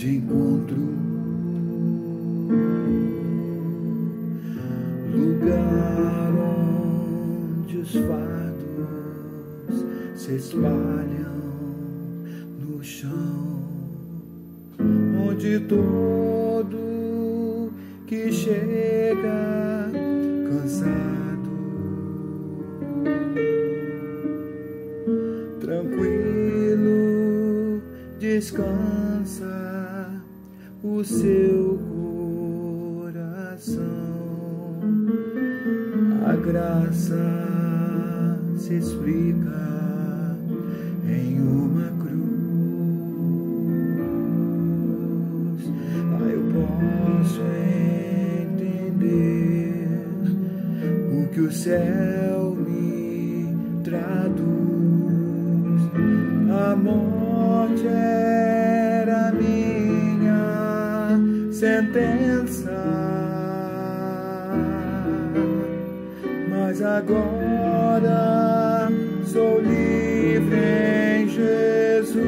de encontro, lugar onde os fardos se espalham no chão, onde todo que chega cansado tranquilo descansa o seu coração. A graça se explica em uma cruz. Ah, eu posso entender o que o céu sentença, mas agora sou livre em Jesus.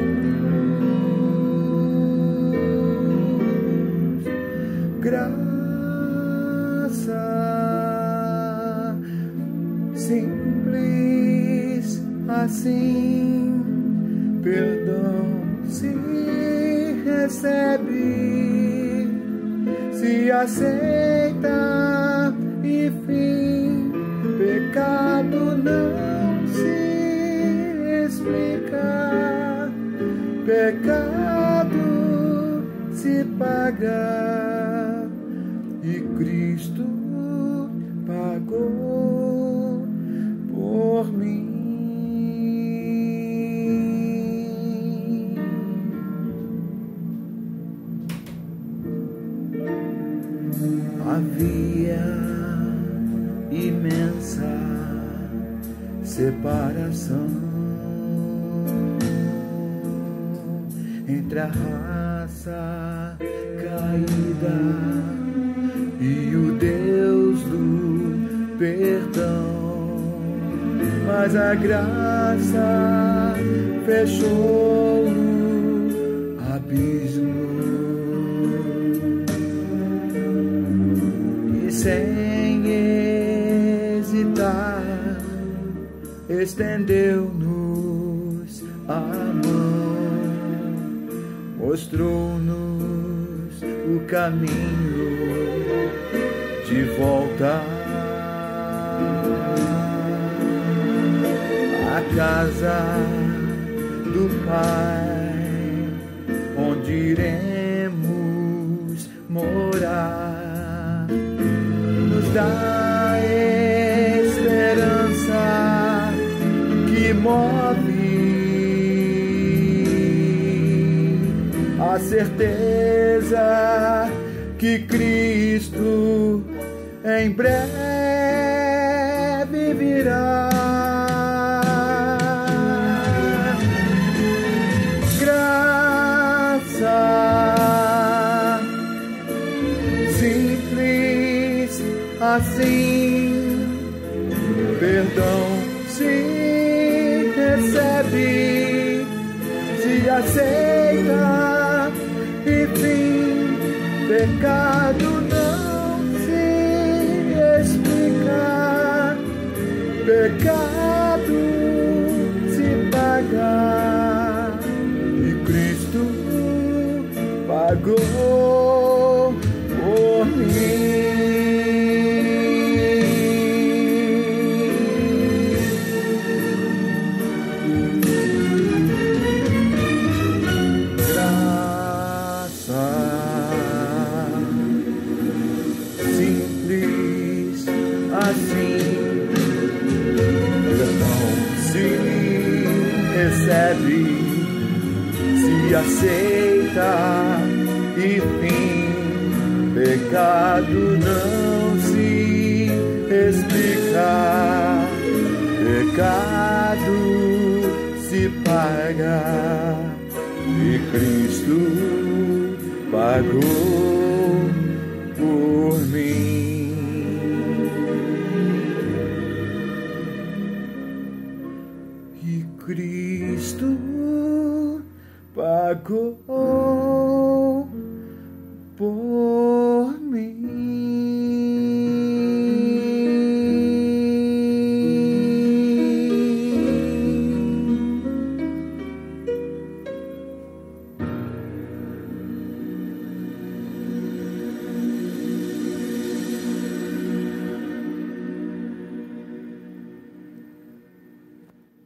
Graça simples assim, perdão se recebe, se aceita fim, pecado não se explica, pecado se paga. E Cristo pagou Havia imensa separação entre a raça caída e o Deus do perdão. Mas a graça fechou o abismo sem hesitar estendeu-nos a mão, mostrou-nos o caminho de volta. À casa do Pai, onde iremos dá esperança que move a certeza que Cristo em breve virá. Assim, perdão se recebe, se aceita e fim, pecado não se explica, pecado se paga. E Cristo pagou recebe, se aceita e fim, pecado não se explica, pecado se paga e Cristo pagou por mim. Cristo pagou